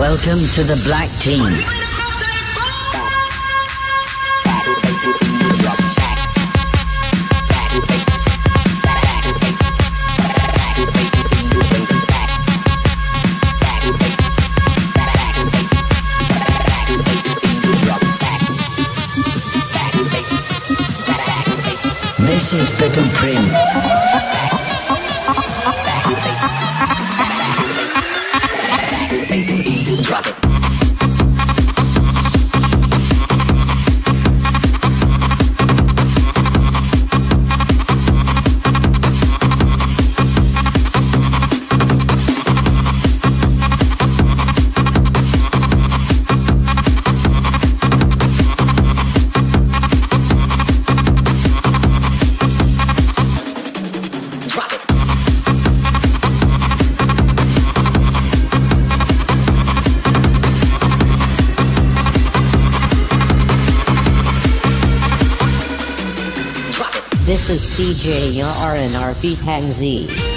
Welcome to the Black Team. This is Beckham Prim. DJ Yarn RP Z.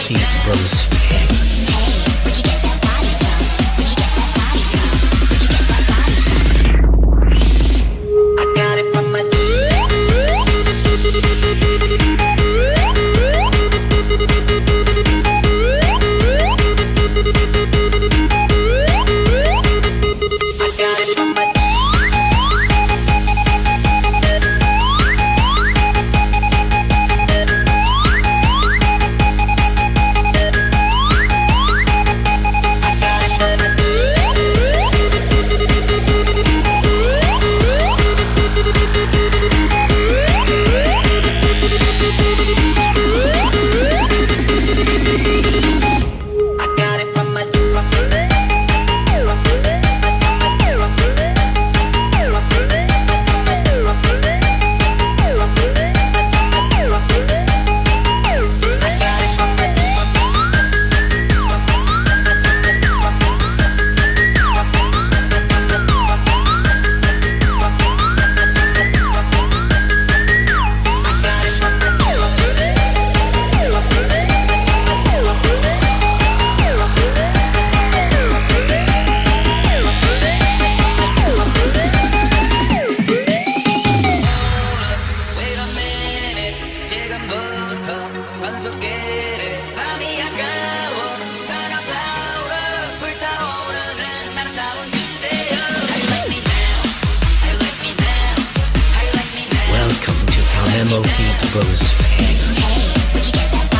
Keith Brothers. Hey, hey, to Palermo feed Rose Fair.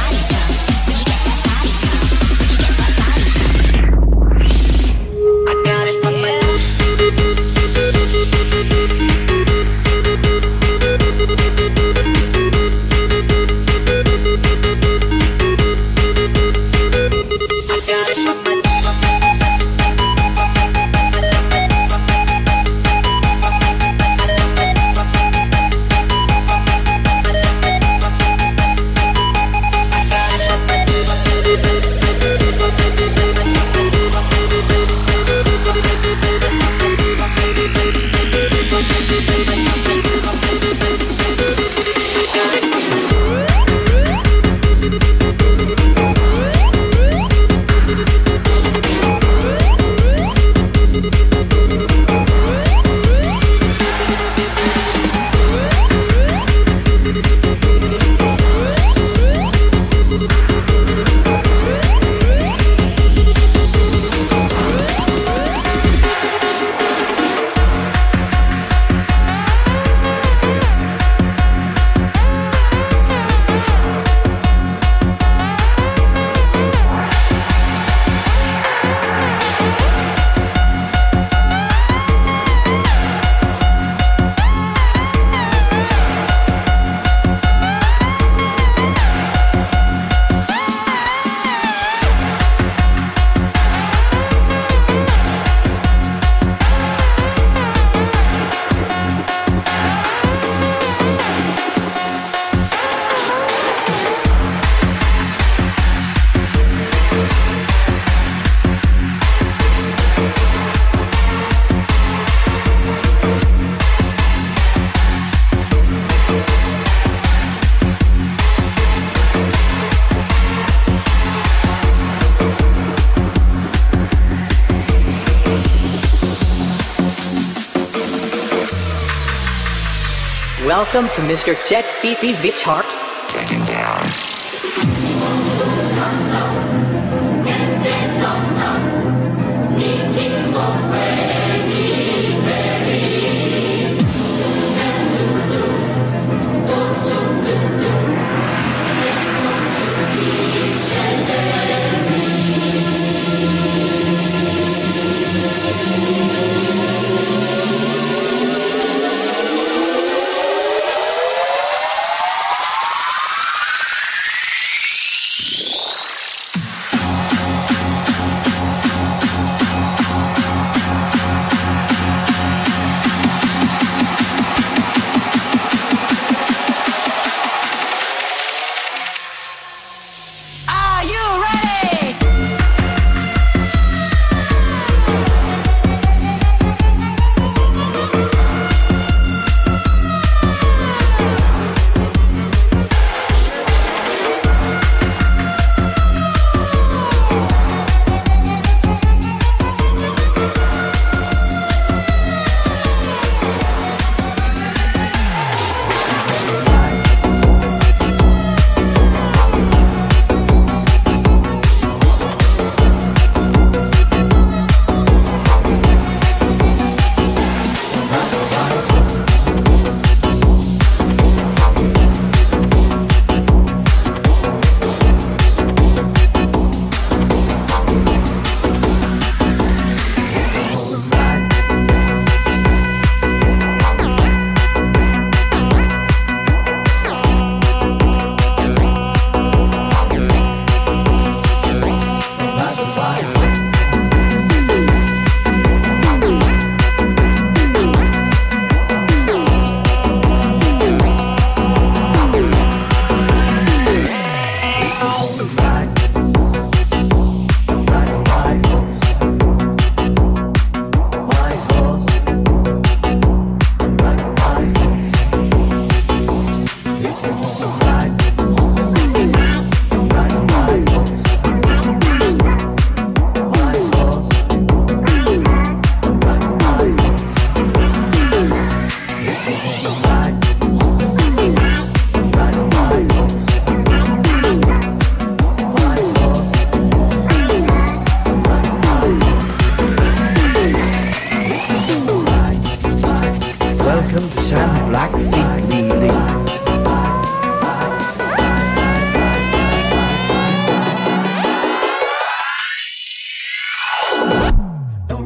Welcome to Mr. Jet Fifi Vichart. ride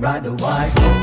the wire.